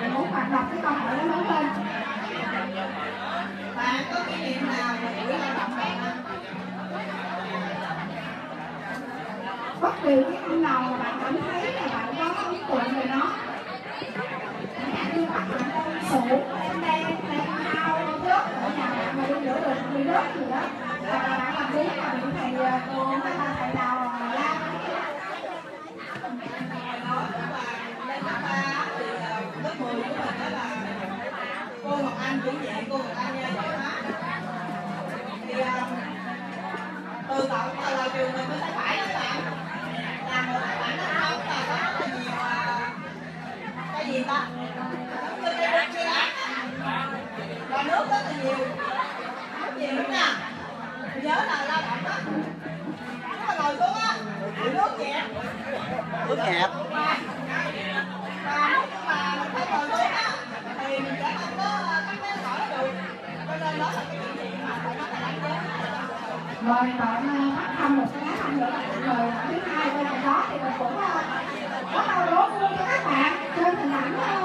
mình muốn hoạt động cái con hỏi nó lớn lên bạn có kỷ niệm nào về buổi lao động không bất kỳ cái năm nào mà bạn cảm thấy là bạn có ấn tượng về nó chẳng hạn bạn là sủ em đen em ao ở nhà bạn mà đi rửa được bị rớt gì đó và bạn làm lý mà bị thầy cô ban chủ nhiệm cô người ta nha. Giải hóa thì ờ, từ cộng là trường mình mới phải phải các bạn. Làm một cái bản thân không là có rất là nhiều cái gì ta? Cái cái cái và nước rất là nhiều. Rất nhiều lắm nha nhớ là lao động đó. Nó ngồi xuống á. Nước nhẹ nước nhẹ rồi bạn ờ, phát thăm một cái ảnh nữa. Rồi, thứ hai bên cạnh đó thì mình cũng ờ, có đau đố luôn cho các bạn. Trên hình ảnh ờ,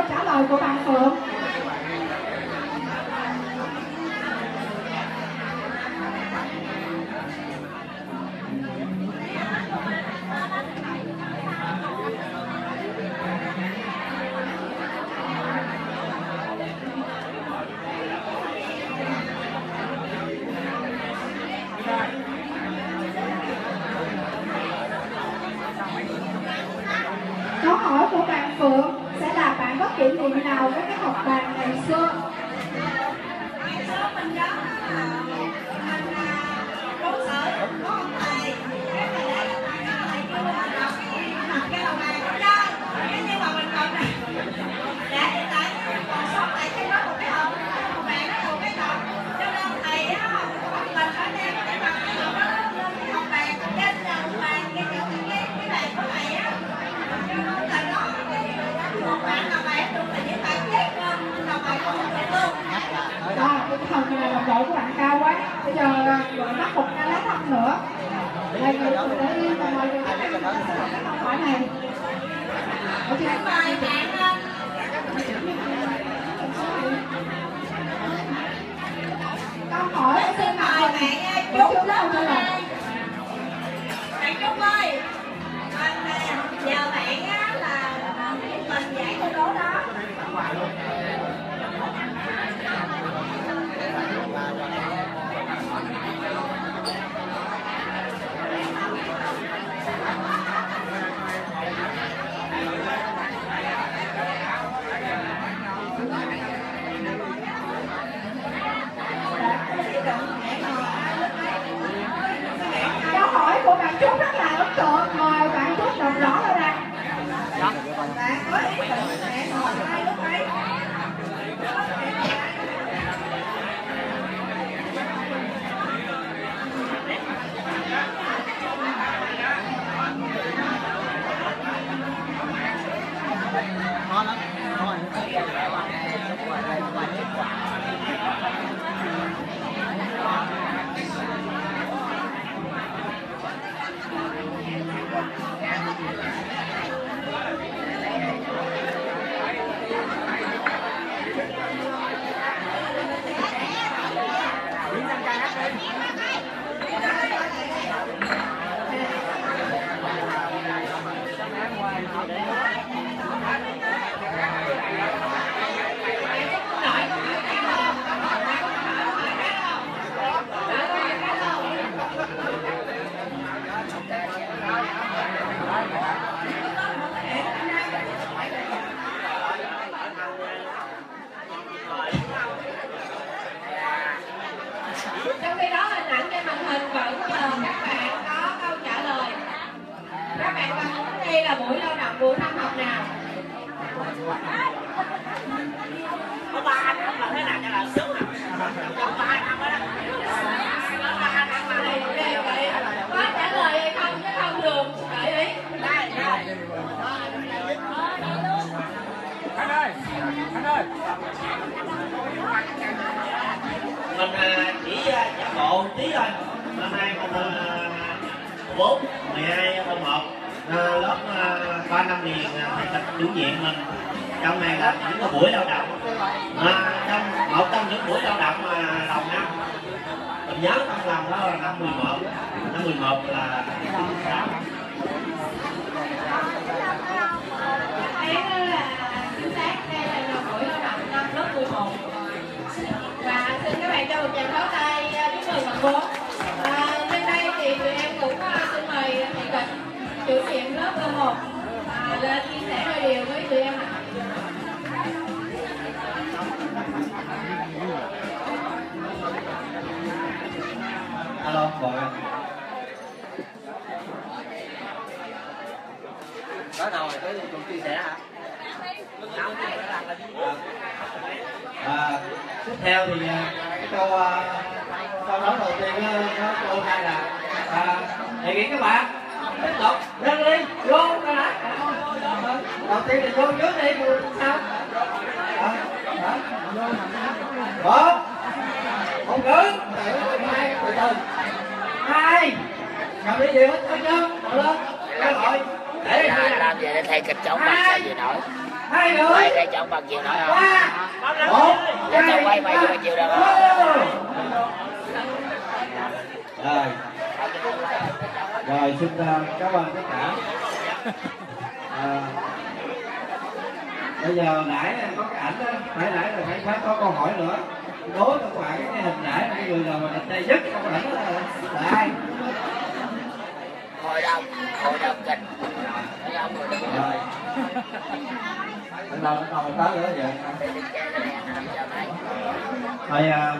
câu trả lời của bạn Phượng. Nobody. Buổi lao động mà đầu năm. Mình nhớ trong lòng đó là năm 11 năm 11 là sáu là chính xác đây là buổi động năm lớp 11 và xin các bạn cho một tràng pháo tay chúc mừng bạn bốn à, bên đây thì tụi em cũng xin mời thầy kịch chủ nhiệm lớp 1 à, lên chia sẻ đôi điều với tụi em ạ alo gọi anh Đó nào tới cùng chia sẻ hả? à, tiếp theo thì à, cái câu à, câu nói đầu tiên nó câu hai là à, đề nghị các bạn tiếp tục nâng ly vô cái đã đầu tiên thì vô trước đi rồi sao à? Một. Một cử hai. Từ từ hai cầm đi gì hết hết chưa Ngồi lên. Ra gọi để hai. Làm vậy để thay kịch chống bằng sao chịu nổi? Hai người Quay cái chống bằng chịu nổi không một. Để tao quay mày vô chịu được không rồi. Rồi xin uh, cảm ơn tất cả. À, bây giờ nãy có cái ảnh đó nãy nãy là phải có câu hỏi nữa. Đối các bạn cái hình nãy là cái người nào mà đẹp trai nhất trong ảnh là, là ai? Hội đồng, hội đồng kịch? Hội đồng rồi. Lần đầu lần đầu tới nữa vậy? Thôi à.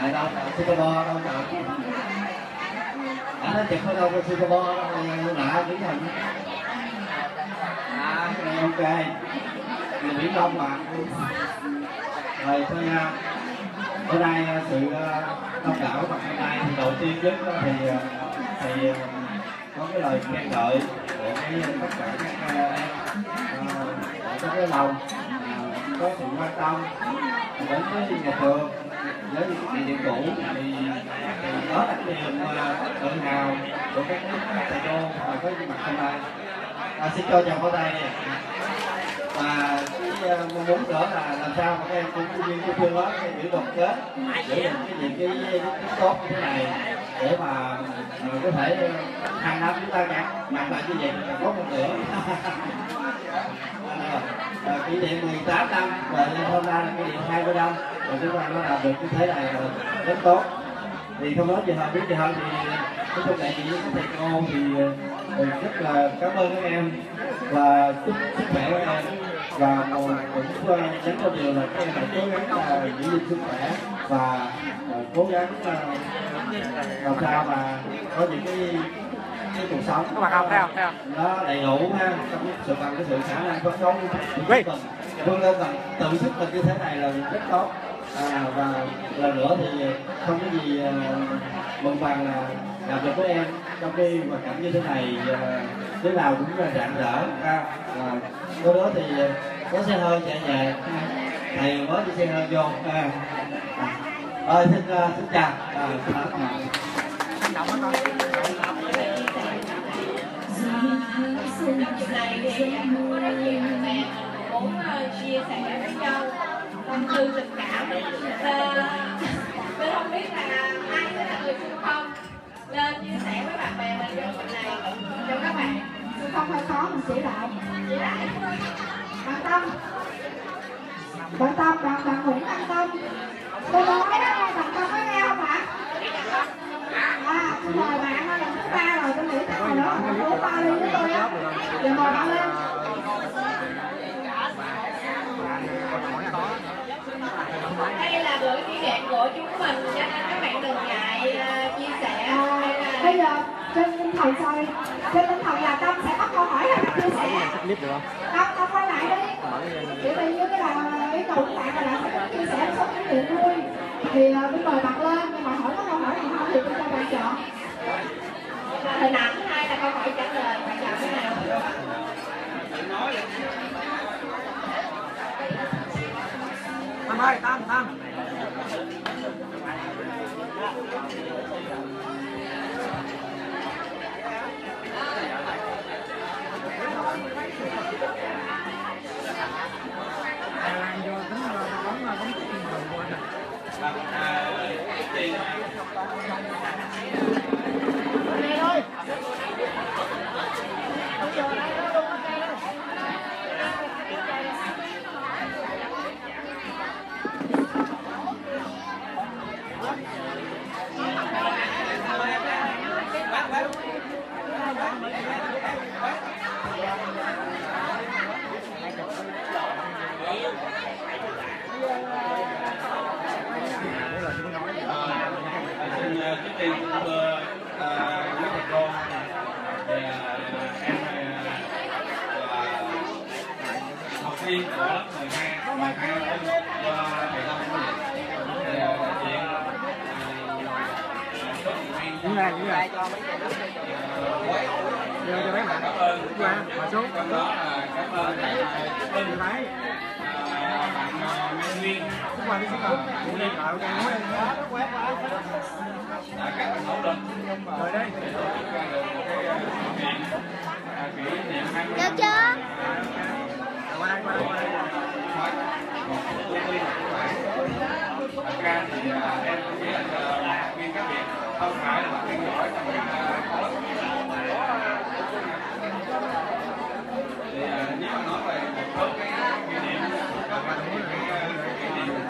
Tại đâu Super Bowl đâu chọn anh nói chụp ở đâu Super Bowl đâu lạ cái hình à cái này ok. Người biển đông mà. Rồi thôi nha. Bữa nay ờ, sự ờ, đông đảo mặt hôm nay thì đầu tiên nhất ờ, thì thì có cái lời khen ngợi của cái tất cả các em có cái lòng có sự quan tâm đến với nhà trường với những địa điểm cũ thì, thì đó là cái niềm tự hào của các các thầy cô và với mặt hôm nay à, xin cho chào pháo tay nè. Và cái ờ, mong muốn nữa là làm sao mà các em cũng như cái phương đó cái biểu đoàn kết để mình cái những cái, cái, cái tốt như thế này để mà mình có thể ờ, hàng năm chúng ta gặp gặp lại như vậy là có một nữa. À, kỷ niệm 18 năm và hôm nay là kỷ niệm 20 năm và chúng ta nó làm được như thế này là rất tốt. Thì không nói gì hơn biết gì hơn thì cái công đại diện các thầy cô thì rất là cảm ơn các em và chúc sức khỏe các em và một cũng nhắn một điều là các em phải cố gắng là giữ gìn sức khỏe và ờ, cố gắng ờ, làm sao mà có những cái cái cuộc sống Các bạn học thấy không? Thấy không? nó đầy đủ ha trong sự bằng cái sự khả năng của mình vươn lên bằng tự sức mình như thế này là rất tốt à, và lần nữa thì không có gì à, mừng bằng là làm việc với em trong cái hoàn cảnh như thế này ờ, thế nào cũng là rạng rỡ. Ha và lúc đó thì ờ, có xe hơi chạy về thầy mới đi xe hơi vô. À, à. ơi xin ờ, xin chào. À, xin chào. trong dịp này thì có rất nhiều bạn muốn chia sẻ với nhau tâm tư tình khó mình chỉ lại. Bạn tâm. Bạn tâm bạn bạn cũng an tâm. Tôi nói đó nghe bạn tâm có nghe không ạ? À tôi mời bạn thôi lần thứ ba rồi tôi nghĩ chắc hồi đó bạn uống ba ly với tôi á. Giờ mời bạn lên. Đây là buổi kỷ niệm của chúng mình cho nên các bạn đừng ngại uh, chia sẻ à, bây giờ trên tinh thần thôi trên tinh thần là tâm sẽ clip được không? Không, không phải lại đi. để bây giờ cái là yêu cầu của bạn là sẽ chia sẻ một số kinh nghiệm vui. Thì ờ, uh, mình mời bạn lên, nhưng mà hỏi có câu hỏi gì không thì chúng ta bạn chọn. Hình ảnh hai là câu hỏi trả lời, bạn chọn cái nào? Tam ơi, Tam, Tam. qua đi xuống nào đi lại ok nói Rồi đây Được chưa? Qua đây, qua đây, qua đây thì em cũng nghĩ là nguyên các việc không phải là cái giỏi trong thì nếu mà nói về một cái kỷ niệm có phải những cái kỷ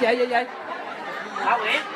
vậy vậy vậy bảo Nguyễn.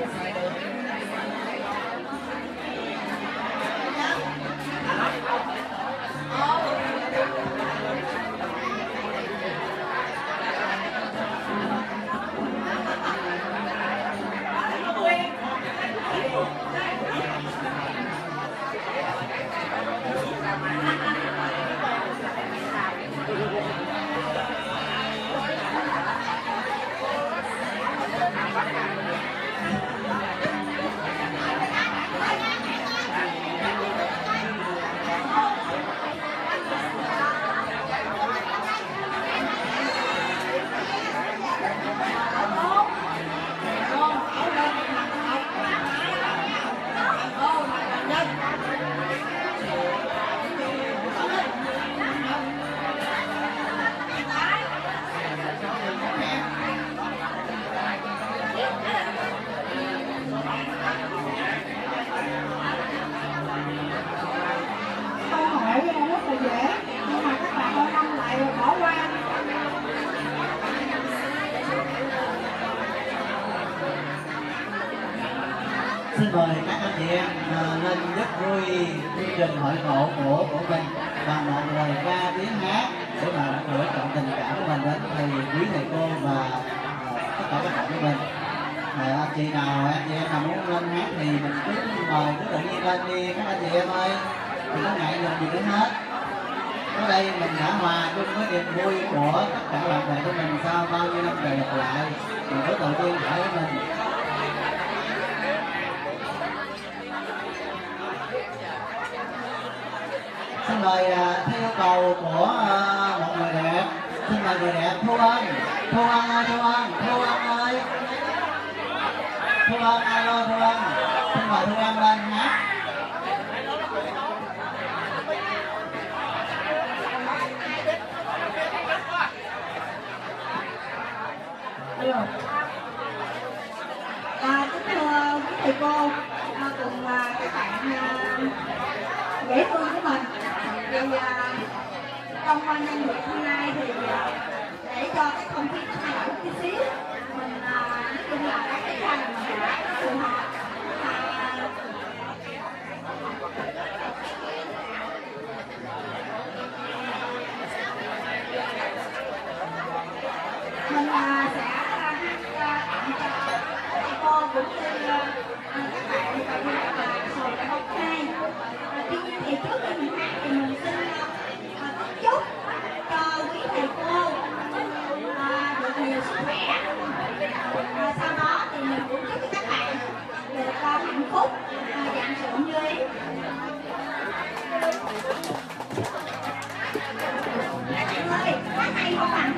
chương trình hội ngộ của của mình và một lời ca tiếng hát để mà gửi trọng tình cảm của mình đến thầy quý thầy cô và ờ, tất cả các bạn của mình. À, anh chị nào anh chị em nào muốn lên hát thì mình cứ mời cứ tự nhiên lên đi các anh chị em ơi. Đừng có ngại ngùng gì đến hết. Ở đây mình đã hòa chung với niềm vui của tất cả bạn bè của mình sau bao nhiêu năm trời gặp lại. Mình có tự tin phải với mình xin mời à, theo yêu cầu của à, một người đẹp. Xin mời người đẹp thu ân. Thu ân ơi thu ân. Thu ân ơi. Thu ân alo thu ân. Xin mời thu ân lên hát À, kính thưa quý thầy cô à, cùng à, các bạn à, dễ thương của mình thì trong à, nhân dịp hôm nay thì à, để cho cái không khí thay đổi chút xíu. Mình à, nói chung là các khách hàng mình đã phù hợp nhiều sức khỏe à, sau đó thì mình cũng chúc các bạn được hạnh phúc và dạng sự như ý các thầy không bằng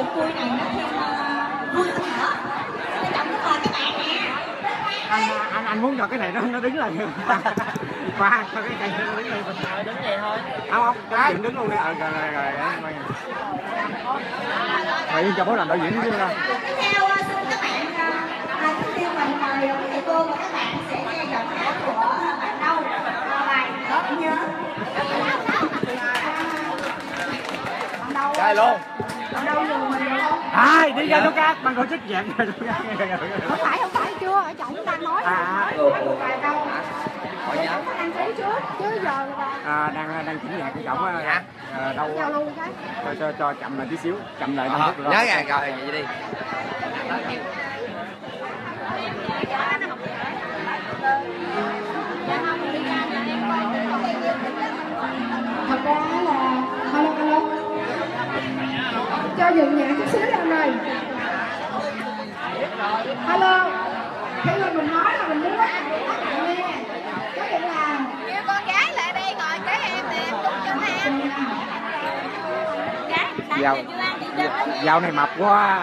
cuộc vui này nó thêm à, vui hơn nữa. Trân trọng kính mời các bạn nè. anh anh anh muốn cho cái này nó nó đứng lại qua cho cái cây nó đứng lên đứng vậy thôi không không cái chuyện đứng luôn đi ờ rồi rồi rồi rồi cho bố làm đạo diễn chứ ra Tiếp theo à, xin các bạn à, à, tiếp theo mình mời à, thầy cô và các bạn sẽ nghe giọng hát của à, bạn đâu à, bài nhớ. Bạn đâu? Chơi luôn. Đâu ai đi ra chỗ cát bằng cổ trích dạng không phải không phải chưa ở chồng đang nói. À. Đâu có đăng ký trước chứ giờ là à, đang đang chỉnh nhạc của trọng á à, đâu? Giao lưu cái. Cho cho cho chậm lại tí xíu chậm lại rồi nhớ nha rồi vậy đi cho dừng nhạc chút xíu đi anh ơi alo khi mà mình nói là mình muốn bắt các bạn nghe. Có nghĩa là Kêu con gái lại đây ngồi với em nè, em chúc cho em. Dạo- dạo này mập quá.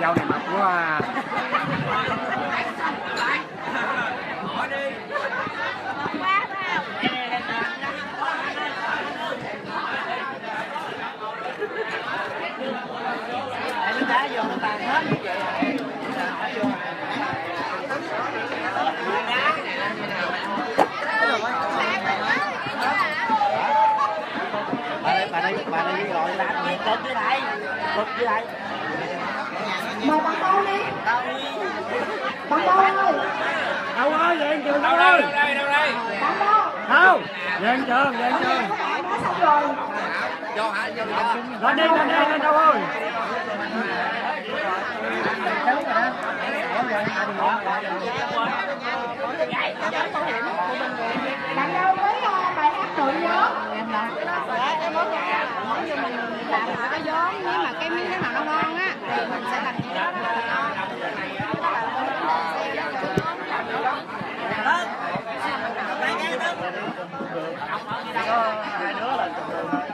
Dạo này mập Quá cột dưới đây. Cột dưới đây. Mời bạn đâu đi. Bạn đâu ơi. Đâu ơi về trường đâu ơi. bạn đâu? Đâu về trường về trường. Các bạn nói xong rồi. Lên đi lên đi lên đâu ơi bạn đâu với bài hát tự nhớ Dạ, em muốn giống như mình làm ở cái giống nếu mà cái miếng cái mà nó ngon á thì mình sẽ làm cái đó rất là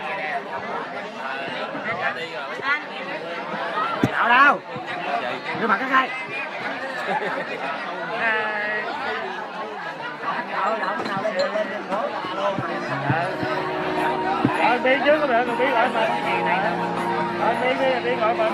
Nào đâu Đưa mặt cái khai Rồi đi trước có được, còn đi gọi mình Rồi đi đi, đi gọi mình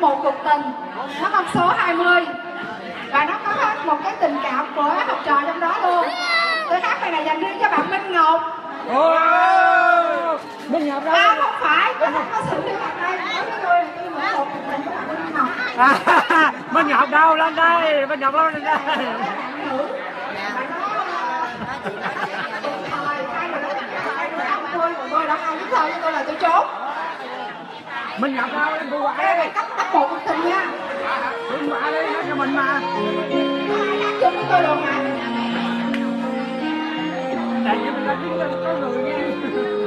hát một cuộc tình. Nó con số 20 và nó có hết một cái tình cảm của học trò trong đó luôn. Tôi hát bài này dành riêng cho bạn Minh Ngọc. Minh Ngọc đâu? à không phải. Tôi không có sự liên lạc đây. Tôi là Minh Ngọc. À, Minh Ngọc đâu? Lên đây. Minh Ngọc lên đây. Ăn tôi đã ăn cái thời của tôi là tôi trốn mình nhập sao em? Bu quả đi cấp cấp một tình nha. Bu quả đi, nói cho mình mà. Hát chung với tôi luôn mà tại vì mình đã chứng minh người nha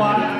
qua